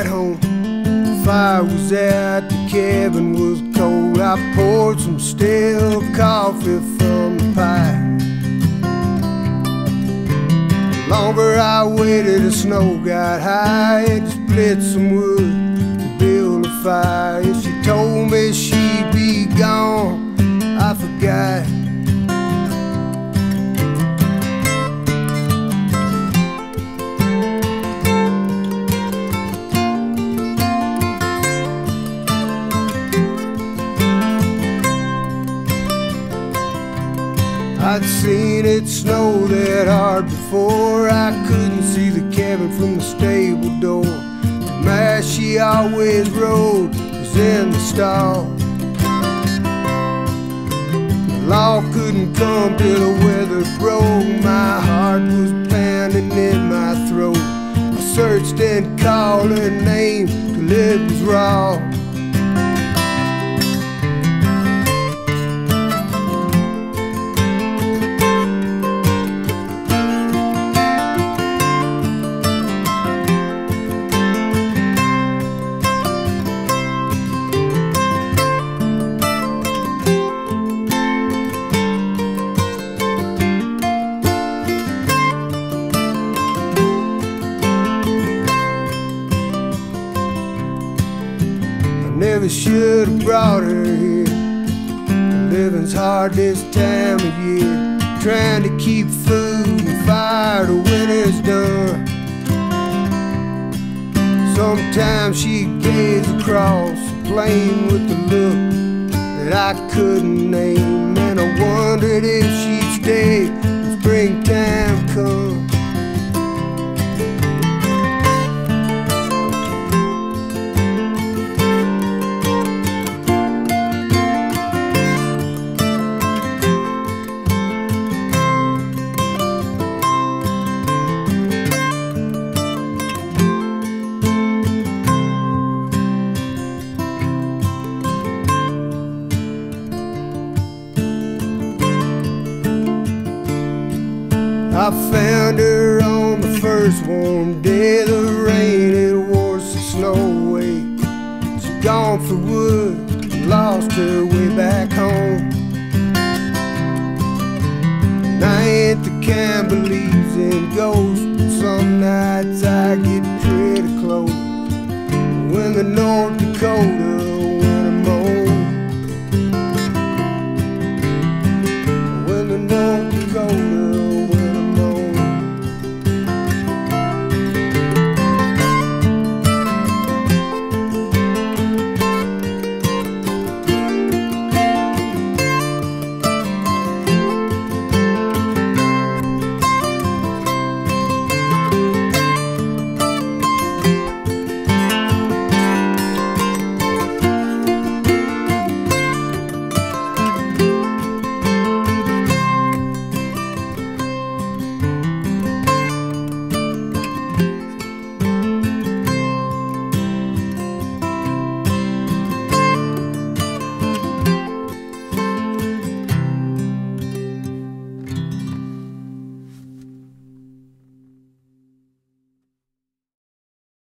at home. The fire was out, the cabin was cold. I poured some stale coffee from the pipe. The longer I waited, the snow got high. Had to split some wood build a fire. She told me she'd be gone, I forgot. I'd seen it snow that hard before. I couldn't see the cabin from the stable door. The mast she always rode was in the stall. The law couldn't come till the weather broke. My heart was pounding in my throat. I searched and called her name till it was raw. Never should have brought her here. Living's hard this time of year. Trying to keep food and fire till winter's done. Sometimes she'd gaze across the plain with a look that I couldn't name. And I wondered if she'd stay when springtime I found her on the first warm day. The rain had washed the snow away. She gone for wood, lost her way back home. I ain't the kind believes in ghosts, but some nights I get pretty close. When the North Dakota